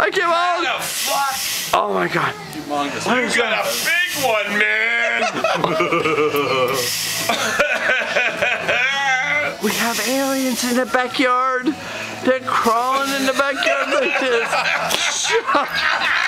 I can't What The fuck? Oh my god. Humongous. What You got a big one, man. We have aliens in the backyard. They're crawling in the backyard like this.